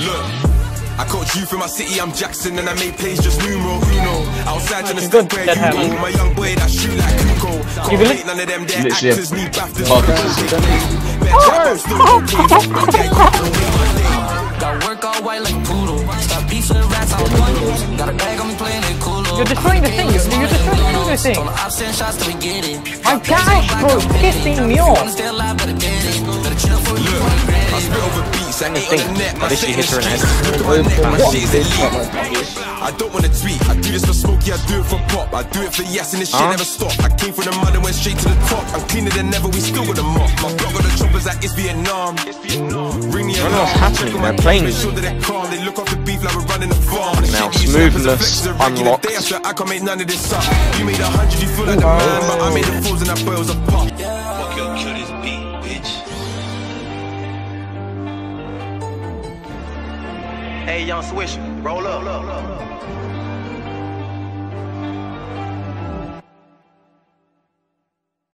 I coach you from my city, I'm Jackson, and I make plays just numero uno. Outside trying to Good, step where you hand. go. My young boy that shoot like Kukoč. Can't Even none of them, they're Literally, actors, need BAFTAs. Marcus. Bet you I'm still okay, but I'm getting one day. Got work all white like poodle. Stop beef for the rats, I want Got a bag on me playing it cool. You're destroying the thing. You're, you're destroying the thing. On the ops shots till we it. My gosh, bro, it's pissing me off. Over beats, I ain't on the net. My literally shit in hit her in the streets. Look at my neck, my shit is elite. I don't wanna tweet, I do this for Smokey, I do it for Pop. I do it for Yes, and this shit never stop. I came from the mud and went straight to the top. I'm cleaner than ever, we still got the mop. My block got the choppers like it's Vietnam. Ring know what's alarm. happening, Check on my they're playing- Make sure that they're. They look off the beef like we're running the farm. Now, shit you snap is a smoothness a unlocked. I can't make none of this up. You made a hundred, you feel like the man, but I made the fools and I boils apart. Hey, young Swish, roll up.